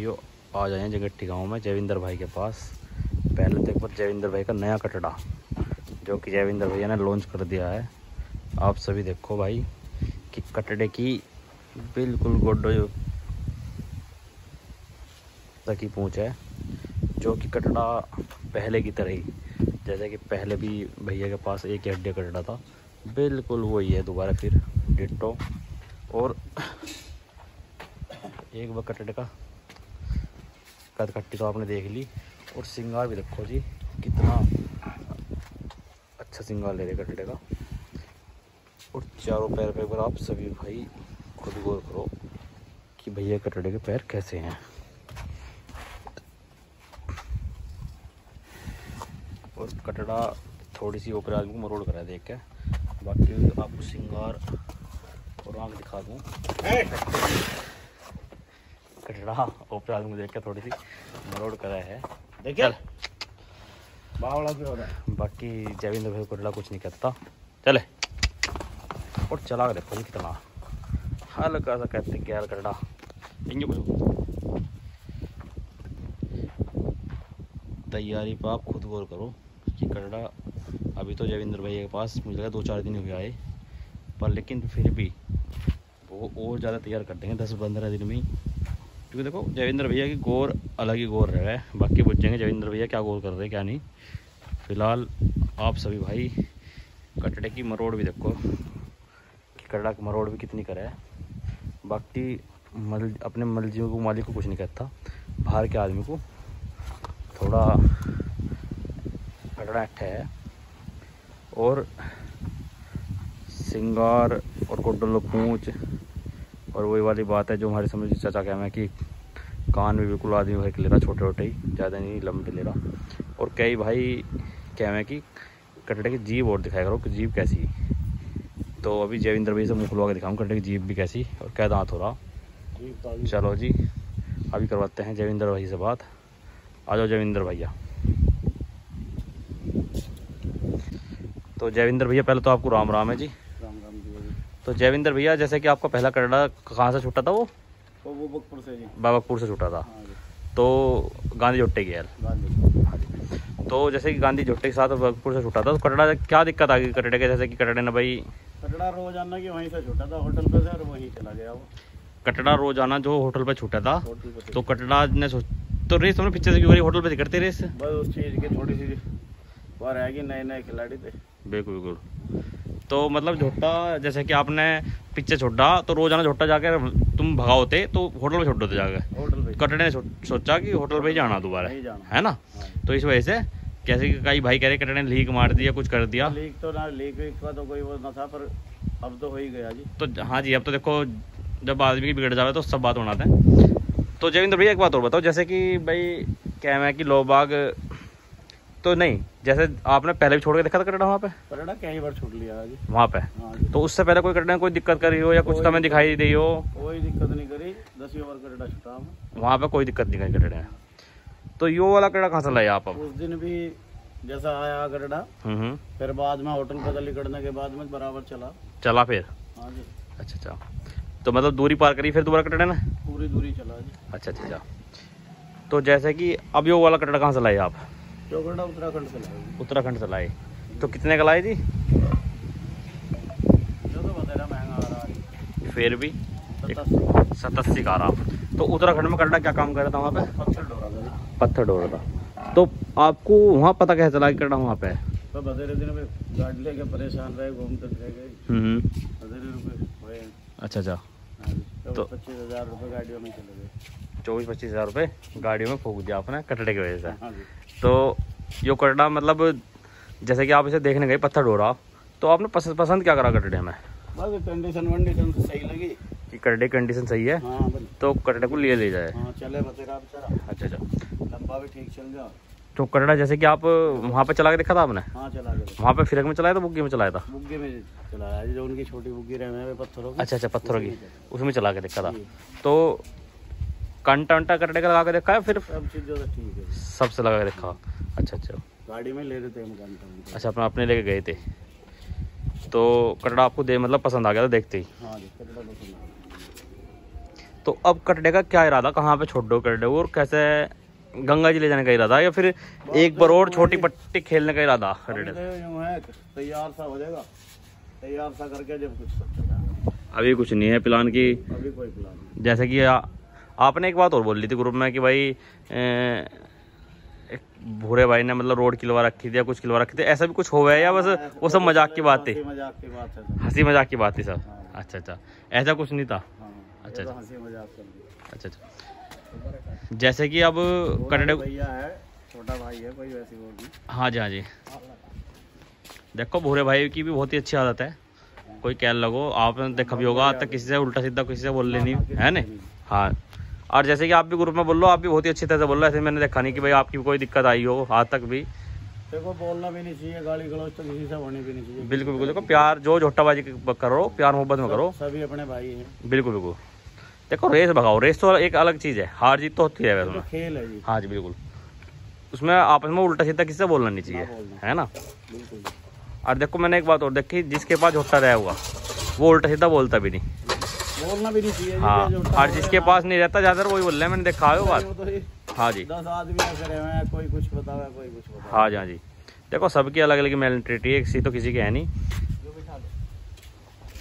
यो, आ जाए जगट्टी गाँव में, जयविंदर भाई के पास। पहले तो एक बार जयविंदर भाई का नया कटड़ा, जो कि जयविंदर भैया ने लॉन्च कर दिया है। आप सभी देखो भाई, कि कटड़े की बिल्कुल गोडो तक ही पूछ है, जो कि कटड़ा पहले की तरह ही, जैसे कि पहले भी भैया के पास एक हड्डी कटड़ा था, बिल्कुल वही है दोबारा फिर डिट्टो और एक बार कटड़े का कद कट्टी तो आपने देख ली। और सिंगार भी देखो जी, कितना अच्छा सिंगार ले रहे कटड़े का। और चारों पैर पे अगर आप सभी भाई खुद गौर करो कि भैया कटड़े के पैर कैसे हैं। और कटड़ा थोड़ी सी ऊपर आदमी को मरोड़ करा देख के। बाकी आपको सिंगार और आँख दिखा दूँ। कटड़ा ऊपर आदमी देख के थोड़ी सी मरोड़ करा है। देखिए। हो है? बाकी जयविंद्र भाई कटड़ा कुछ नहीं कहता चले। और चला देखो कितना। हल्का सा कहते यार कटड़ा इंजो कुछ। तैयारी पर आप खुद गौर करो कि कटड़ा अभी तो जयविंद्र भैया के पास मुझे लगा दो चार दिन हुए आए पर लेकिन फिर भी वो और ज़्यादा तैयार कर देंगे दस पंद्रह दिन में क्योंकि देखो, जयविंद्र भैया की गोर अलग ही गौर रह है। बाकी पूछेंगे जयविंद्र भैया क्या गोर कर रहे हैं, क्या नहीं। फ़िलहाल आप सभी भाई, कटड़े की मरोड़ भी देखो, कि कटड़ा की मरोड़ भी कितनी करे है। बाकी मल, अपने मलजियों को, मालिक को कुछ नहीं कहता। बाहर के आदमी को थोड़ा कटड़ा अट्ठा है। और सिंगार और कोडलो पूछ, और वही वाली बात है जो हमारे समझ चाचा कह में कि कान भी बिल्कुल आदमी भर के ले रहा छोटे छोटे ही ज़्यादा नहीं लंबे ले रहा और कई भाई कह में कि कटड़े की जीभ और दिखाया करो कि जीप कैसी तो अभी जयविंद्र भाई से मुँह खुलवा के दिखाऊँ कटड़े की जीभ भी कैसी और क्या दांत हो रहा। चलो जी अभी करवाते हैं जयविंद्र भाई से बात। आ जाओ जयविंद्र भैया। तो जयविंद्र भैया पहले तो आपको राम राम है जी। राम राम जी। तो जयविंद्र भैया जैसे कि आपका पहला कटड़ा कहाँ से छूटा था वो? वो बकपुर से जी से छूटा था। हाँ तो गांधी जोट्टे की यार। तो जैसे कि गांधी जोट्टे के साथ बाबापुर से छूटा था तो कटड़ा क्या दिक्कत आ गई कटड़े के? जैसे कि कटड़े ने भाई कटड़ा रोज़ाना की वहीं से छूटा था? होटल पे से और वहीं चला गया वो। कटड़ा रोज़ाना जो होटल पे छूटा था। तो कटड़ा ने तो रेस तुमने पीछे से क्यों करी होटल पे करते रेस? बस उस चीज़ की थोड़ी सी वो रहेगी नए नए खिलाड़ी थे बिल्कुल बिल्कुल। तो मतलब झोटा जैसे कि आपने पीछे छोड़ा तो रोज़ाना झोटा जाकर तुम भगाओते तो होटल पे छोड़ दो जाकर होटल कटड़े ने सोचा कि होटल पे ही जाना दोबारा है ना? हाँ। तो इस वजह से कैसे कि कई भाई कह रहे कटड़े ने लीक मार दिया कुछ कर दिया। लीक तो ना लीक वीक का तो कोई वो ना था पर अब तो हो ही गया जी। तो हाँ जी अब तो देखो जब आदमी की बिगड़ जावे तो सब बात होना था। तो जयविंद्र भैया एक बात और बताओ जैसे कि भाई क्या है कि लोग बाग तो नहीं जैसे आपने पहले भी छोड़ के देखा था कटड़ा वहाँ पे? कटड़ा कई बार छूट लिया जी वहाँ पे? हाँ तो उससे पहले कोई कटड़े कोई दिक्कत करी हो या कुछ तुम्हें दिखाई दी हो? कोई दिक्कत नहीं करी दसवीं ओवर कटड़ा छुटा वहाँ पे कोई दिक्कत नहीं करी कटड़े तो यो वाला कटड़ा कहाँ से लाया आप उस दिन भी जैसा आया कटड़ा हम्म हम्म। फिर बाद में होटल गली करने के बाद में बराबर चला। चला फिर? हाँ अच्छा अच्छा। तो मतलब दूरी पार करी फिर दोबारा कटड़े ने? पूरी दूरी चला जी। अच्छा अच्छा अच्छा। तो जैसे कि अब यो वाला कटड़ा कहाँ से लाए आप? उत्तराखंड से लाया जी उत्तराखंड से लाए। तो कितने का लाए जी? जो तो फिर भी सतासी का रहा। तो उत्तराखंड में कटड़ा क्या काम कर रहा था वहाँ पे? पत्थर डोरा था पत्थर डोर रहा तो आपको वहाँ पता कैसे चला कि वहाँ पे? तो बतेरे दिन में गाड़ी लेके परेशान रहे घूमते रह गए। हम्म हुए। अच्छा अच्छा। हाँ तो- तो पच्चीस हज़ार रुपये गाड़ियों में चले गए। चौबीस पच्चीस हज़ार रुपये गाड़ियों में फूक दिया आपने कटड़े की वजह से। हाँ तो यो कटड़ा मतलब जैसे कि आप इसे देखने गए पत्थर डोरा तो आपने पसंद पसंद क्या करा कटड़े में? बस कंडीशन वंडीशन तो सही लगी। कि कटड़े की कंडीशन सही है हाँ तो कटड़े को लिए ले जाए। हाँ चले अच्छा अच्छा। लंबा भी ठीक चल गया। तो कटड़ा जैसे कि आप वहाँ पे चला के देखा था आपने? हाँ चला वहाँ पे फिरक में चलाया था बुग्गी में चलाया था? बुग्गे में चलाया जो उनकी छोटी बुग्गी रहे पत्थरों की। अच्छा अच्छा पत्थरों की। उसमें चला। के देखा था। तो कंटा वंटा कटड़े का लगा के देखा है फिर? सब चीज़ों से ठीक है। सबसे लगा के देखा। अच्छा अच्छा। गाड़ी में ले रहे थे हम घंटा अच्छा अपना अपने लेके गए थे। तो कटड़ा आपको दे मतलब पसंद आ गया था देखते ही? हाँ। तो अब कटड़े का क्या इरादा? कहाँ पे छोड़ दो कटड़े? को और कैसे गंगा जी ले जाने का इरादा? या फिर एक बार और छोटी पट्टी खेलने का इरादा तो तैयार सा हो जाएगा। तैयार सा करके जब कुछ अभी कुछ नहीं है प्लान की। अभी कोई प्लान जैसे कि आपने एक बात और बोल ली थी ग्रुप में कि भाई ए, एक भूरे भाई ने मतलब रोड किलवा रखी थी या कुछ किलवा रखी थी ऐसा भी कुछ हो गया या बस वो सब मज़ाक की बात? थी हँसी मज़ाक की बात है थी सब? हाँ। अच्छा अच्छा। ऐसा कुछ नहीं था? हाँ अच्छा, दी अच्छा अच्छा। जैसे कि अब कटड़े भैया है छोटा भाई है कोई वैसी हाँ जी हाँ जी। देखो भूरे भाई की भी बहुत ही अच्छी आदत है। कोई कह लगो आपने देखा भी होगा आज तक किसी से उल्टा सीधा किसी से बोल लेनी है ना हाँ। और जैसे कि आप भी ग्रुप में बोल लो आप भी बहुत ही अच्छी तरह से बोल लो ऐसे मैंने देखा नहीं कि भाई आपकी कोई दिक्कत आई हो आज तक भी। देखो बोलना भी नहीं चाहिए गाली गलौज तो किसी से होनी भी नहीं चाहिए। बिल्कुल बिल्कुल देखो प्यार जो झोटाबाजी करो प्यार मोहब्बत में करो। सभी अपने भाई हैं। बिल्कुल बिल्कुल। देखो रेस भगाओ रेस तो एक अलग चीज़ है हार जीत तो होती है वैसे तो खेल है जी। हाँ जी बिल्कुल। उसमें आपस में उल्टा सीधा किससे बोलना नहीं चाहिए है ना? बिल्कुल। और देखो मैंने एक बात और देखी जिसके पास झोटा रहा हुआ वो उल्टा सीधा बोलता भी नहीं। बोलना भी नहीं चाहिए हाँ और जिसके पास नहीं रहता ज़्यादातर वही बोल रहे मैंने देखा है बात हाँ जी दस आदमी रहे हुए हैं कोई कुछ बतावे कोई कुछ बतावे हाँ जी हाँ जी देखो सबकी अलग अलग मेंटेलिटी है किसी तो किसी की है नहीं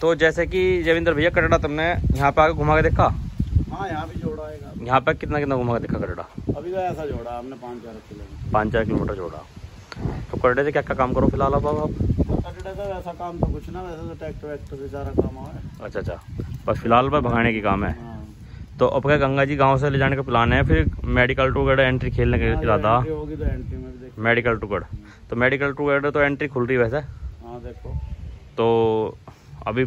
तो जैसे कि जविंदर भैया कटड़ा तुमने यहाँ पे आके घुमा के देखा हाँ यहाँ भी जोड़ा आएगा यहाँ पे कितना कितना घुमा के देखा कटड़ा अभी तो ऐसा जोड़ा हमने पाँच चार किलो पाँच चार किलोमीटर जोड़ा तो कटड़े से क्या क्या काम करो फ़िलहाल अब आप सैटरडे तो वैसा काम तो कुछ ना वैसे तो ट्रैक्टर वैक्टर से सारा काम है अच्छा अच्छा बस फ़िलहाल पर भगाने के काम है। हाँ तो अब क्या गंगा जी गाँव से ले जाने का प्लान है फिर मेडिकल टू गढ़ एंट्री खेलने का हाँ, इरादा तो भी मेडिकल टू गढ़ तो मेडिकल टू गढ़ तो एंट्री खुल रही है वैसे। हाँ देखो। तो अभी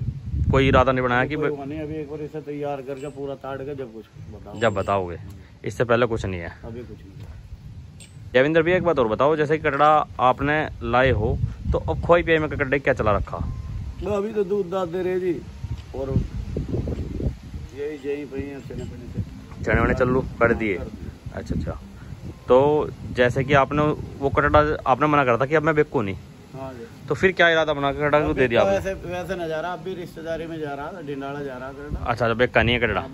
कोई इरादा नहीं बनाया कि अभी एक बार इसे तैयार करके पूरा ताड़ के जब कुछ बताओ जब बताओगे। इससे पहले कुछ नहीं है। अभी कुछ नहीं देवेंद्र भैया एक बात और बताओ जैसे कटड़ा आपने लाए हो तो अब खोई पियाई में कटड़े क्या चला रखा? तो अभी तो दूध दाद दे रहे जी और हैं चने वने चल्लू कर दिए। अच्छा अच्छा। तो जैसे कि आपने वो कटड़ा आपने मना करा था कि अब मैं बेकू नहीं। हाँ तो फिर क्या इरादा बना कटड़ा को दे दिया तो वैसे वैसे न जा रहा अब भी रिश्तेदारी में जा रहा था डिंडाला जा रहा था अच्छा अच्छा बेका नहीं है कटड़ा है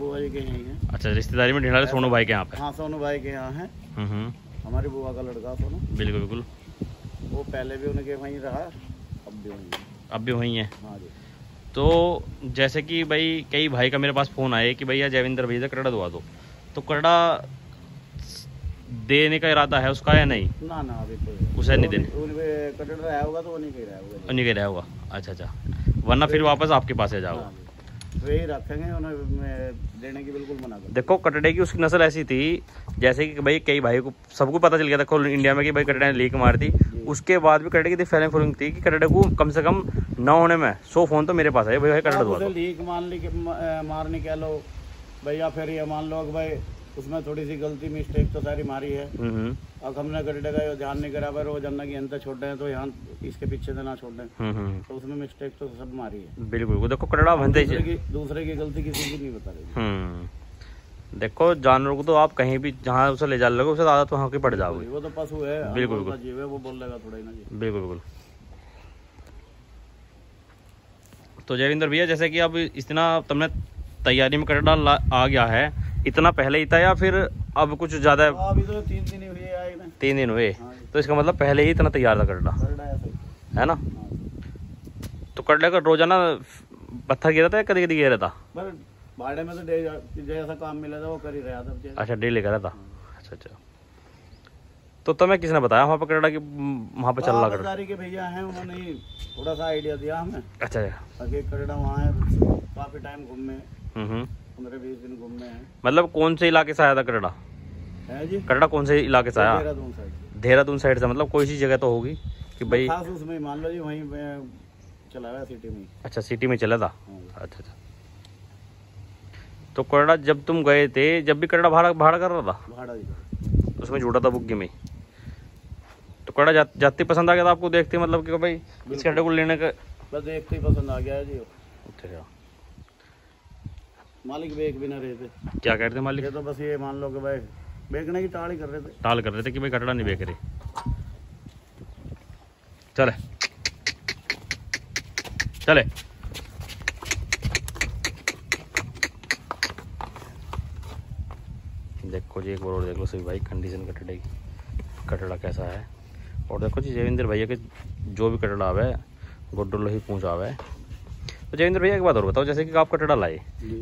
अच्छा रिश्तेदारी में ढिंढाले सोनू भाई के यहाँ पे? हाँ सोनू भाई के यहाँ है। हम्म हम्म, हमारी बुआ का लड़का सोनू। बिल्कुल बिल्कुल। वो पहले भी उनके वहीं रहा अब भी वहीं अब भी वही है। हाँ जी। तो जैसे कि भाई कई भाई का मेरे पास फ़ोन आया कि भैया जयविंदर भैया से कटड़ा दवा दो। तो करड़ा देने का इरादा है उसका या नहीं? ना ना अभी कोई उसे नहीं देने। कटड़ रहा होगा तो वो नहीं कह रहा होगा नहीं। कह रहा होगा। अच्छा अच्छा। वरना फिर वापस आपके पास आ जाओगा यही रखेंगे उन्हें देने की बिल्कुल मना कर देखो कटड़े की उसकी नस्ल ऐसी थी जैसे कि भाई कई भाई को सबको पता चल गया था इंडिया में कि भाई कटड़े ने लीक मार दी। उसके बाद भी कटड़े की फैलिंग फुलिंग थी कि कटड़े को कम से कम न होने में सौ फ़ोन तो मेरे पास है भाई भाई कटड़ा लीक मान ली मारने कह लो भैया फिर ये मान लो कि भाई उसमें थोड़ी सी गलती मिस्टेक तो सारी मारी है। हम्म, हम्म, अब हमने कटड़े का ये ध्यान नहीं करा भाई रोज़ाना की अंतर छोड़ रहे हैं तो यहाँ इसके पीछे से ना छोड़ दें। हम्म, तो उसमें मिस्टेक तो सब मारी है। बिल्कुल बिल्कुल देखो कटड़ा बनते दूसरे ही की दूसरे की गलती किसी की नहीं बता रही। देखो जानवर को तो आप कहीं भी जहाँ उसे ले जा लोगे उसे आदत वहाँ की पड़ जाओगे। वो तो पशु है बिल्कुल, का वो बोल देगा थोड़ा ही ना जी। बिल्कुल बिल्कुल। तो जयविंदर भैया जैसे कि अब इतना तुमने तैयारी में कटड़ा आ गया है इतना पहले ही था या फिर अब कुछ ज़्यादा हाँ, तो तीन दिन हुए तीन दिन हुए? हाँ तो इसका मतलब पहले ही इतना तैयार था कटड़ा ही। ना हाँ। तो कटड़े का रोज़ाना पत्थर गिरा था या कभी कभी गिरा था? पर भाड़े में तो जैसा काम मिला था वो कर ही रहा था अच्छा डेली करा था? अच्छा अच्छा। तो तुम्हें किसने बताया वहाँ पर कटड़ा की वहाँ पर चल रहा के भैया हैं उन्होंने थोड़ा सा आइडिया दिया हमें। अच्छा अच्छा। कटड़ा वहाँ है काफ़ी टाइम घूमे। हम्म हम्म। पंद्रह बीस दिन घूमे हैं। मतलब कौन से इलाके से आया था कटड़ा? है जी? कटड़ा कौन से इलाके से आया? देहरादून साइड देहरादून साइड से मतलब कोई सी जगह तो होगी कि भाई खास उसमें मान लो जी वहीं चला सिटी में अच्छा सिटी में चला था? हाँ। अच्छा अच्छा। तो कटड़ा जब तुम गए थे जब भी कटड़ा भाड़ा भाड़ा कर रहा था? भाड़ा जी। उसमें जुड़ा था बुग्गी में तो कड़ा जा, जाती पसंद आ गया था आपको देखते मतलब कि भाई इस कटड़े को लेने का बस देखते ही पसंद आ गया जी। अच्छा। मालिक बेच भी ना रहे थे। क्या कह रहे थे मालिक? ये तो बस ये मान लो कि भाई बेचने की टाल ही कर रहे थे। टाल कर रहे थे कि भाई कटड़ा नहीं बेच रहे। चले। चले। देखो जी एक बार और देख लो सभी भाई कंडीशन कटड़े की कटड़ा कैसा है। और देखो जी जयविंदर भैया के जो भी कटड़ा आवे गोड्डो लोही पूछ आवे। तो जयविंदर भैया एक बात और बताओ जैसे कि आप कटड़ा लाए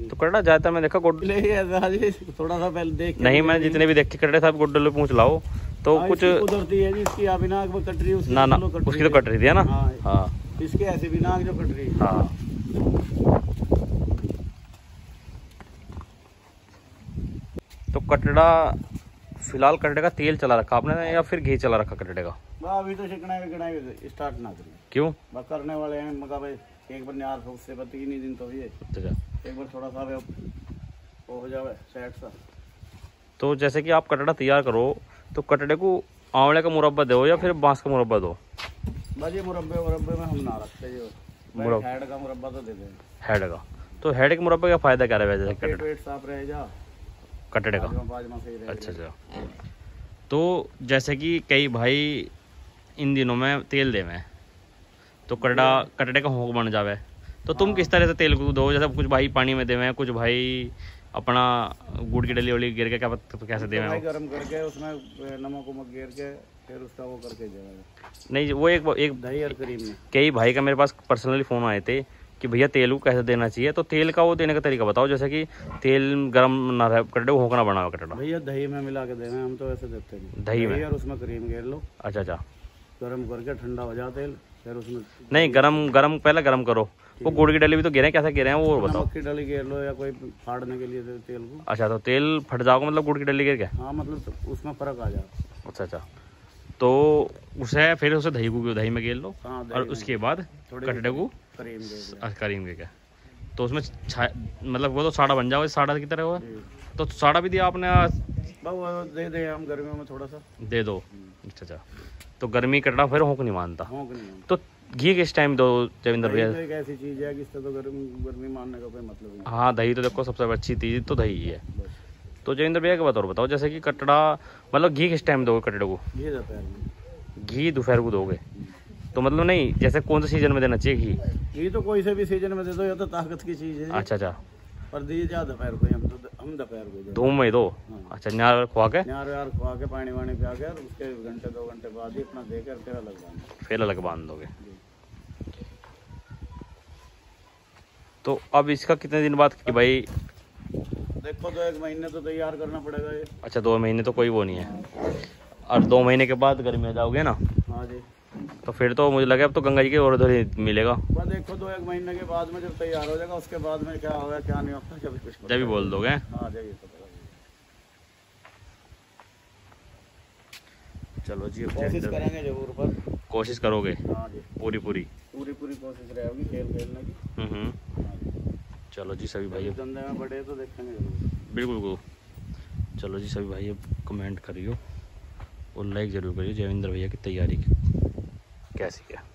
तो कटड़ा ज़्यादातर मैं देखा जी थोड़ा सा पहले देख नहीं मैं जितने भी देखे कटड़े साहब गोड्डो पूछ लाओ तो हाँ, कुछ कुदरती है जी इसकी अभी नाक कट रही उसकी ना ना उसकी तो कट रही थी है ना? हाँ। हाँ। इसके ऐसे भी नाक जो कट रही हाँ। तो कटड़ा फ़िलहाल कटड़े का तेल चला रखा आपने या फिर घी चला रखा कटड़े का? अभी तो शिकना विकना स्टार्ट ना करिए क्यों? करने वाले हैं मगर भाई एक बार न्यार फूक से बत्ती नहीं दिन तो ये अच्छा अच्छा। एक बार थोड़ा सा वो हो जावे सेट सा। तो जैसे कि आप कटड़ा तैयार करो तो कटड़े को आंवले का मुरब्बा दो या फिर बाँस का मुरब्बा दो? ये मुरब्बे मुरब्बे में हम ना रखते जो। मुरब- हेड का मुरब्बा तो दे दें। हेड का। तो हेड के मुरब्बे का फ़ायदा क्या रहेगा जैसे पेट कटड़े? वेट साफ़ रहे जा। कटड़े का। रहे अच्छा अच्छा। तो जैसे कि कई भाई इन दिनों में तेल दे में तो कटड़ा कटड़े का होंक बन जावे। तो तुम किस तरह से तेल को दो? जैसे कुछ भाई पानी में देवे कुछ भाई अपना गुड़ की डली वली गिर के क्या कैसे देवे भाई गर्म करके उसमें नमक उमक गिर के फिर उसका वो करके जाएगा नहीं वो एक एक दही और क्रीम में। कई भाई का मेरे पास पर्सनली फ़ोन आए थे कि भैया तेल को कैसे देना चाहिए? तो तेल का वो देने का तरीका बताओ जैसे कि तेल गर्म ना रहे कटड़े होंकना बना हुआ कटड़ा भैया दही में मिला के देना हम तो ऐसे देते नहीं। दही में? और उसमें क्रीम गिर लो। अच्छा अच्छा। गर्म करके ठंडा हो जाए तेल। फिर उसमें नहीं गरम गरम पहले गरम करो। वो गुड़ की डली भी तो गिरे कैसे गिरे हैं वो बताओ। की डली गिर लो या कोई फाड़ने के लिए तेल को। अच्छा तो तेल फट जाओगे मतलब गुड़ की डली गिर के हाँ मतलब उसमें फ़र्क आ जाए अच्छा अच्छा। तो उसे फिर उसे दही को दही में गेर लो हाँ और उसके बाद कटड़े को क्रीम करीम के तो उसमें मतलब वो तो साड़ा बन जाओ साड़ा की तरह हुआ। तो साड़ा भी दिया आपने वो दे दे हम गर्मियों में थोड़ा सा। दे दो। अच्छा अच्छा। तो गर्मी कटड़ा फिर होंक नहीं मानता। होंक नहीं तो घी किस टाइम दो देवेंद्र भैया? तो एक ऐसी चीज़ है कि इससे तो गर्मी गर्मी मारने का कोई मतलब नहीं हाँ। दही तो देखो सबसे अच्छी चीज़ तो दही ही है। तो जयेंद्र भैया की बात और बताओ जैसे कि कटड़ा मतलब घी किस टाइम दोगे कटड़े को? ये दोपहर में। घी दोपहर को दोगे? तो मतलब नहीं जैसे कौन से सीज़न में देना चाहिए घी? घी तो कोई से भी सीज़न में दे दो ये तो ताकत की चीज़ है अच्छा अच्छा। पर दिए जा दोपहर को हम तो हम दोपहर को धूम में दो? हाँ। अच्छा न्यार खुआ के? यार खुआ के पानी वानी पिया के उसके घंटे दो घंटे बाद ही अपना देकर फिर अलग बांधना फिर अलग बाँध दोगे तो अब इसका कितने दिन बाद कि भाई देखो तो एक महीने तो तैयार करना पड़ेगा ये। अच्छा दो महीने तो कोई वो नहीं है। और दो महीने के बाद गर्मी में जाओगे ना? हाँ जी। तो फिर तो मुझे लगे अब तो गंगा जी के और उधर ही मिलेगा। देखो तो एक महीने के बाद में जब तैयार हो जाएगा उसके बाद में क्या होगा क्या नहीं होगा जब कुछ जब भी बोल दोगे। हाँ जब ये पता चलो जी अब कोशिश करेंगे ज़रूर पर कोशिश करोगे? हाँ जी। पूरी पूरी। पूरी पूरी कोशिश रहेगी खेल खेलने की। हम्म हम्म। हाँ चलो जी सभी भाई धंधे में बड़े तो देखेंगे बिल्कुल बिल्कुल। चलो जी सभी भाई अब कमेंट करियो और लाइक ज़रूर करियो जयविंदर भैया की तैयारी की। कैसी है